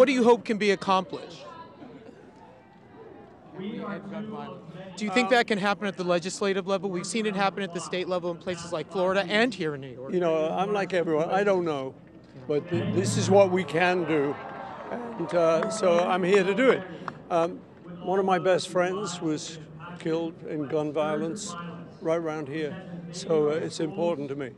What do you hope can be accomplished? Do you think that can happen at the legislative level? We've seen it happen at the state level in places like Florida and here in New York. You know, I'm like everyone. I don't know, but th- this is what we can do, and uh, so I'm here to do it. Um, one of my best friends was killed in gun violence right around here, so uh, it's important to me.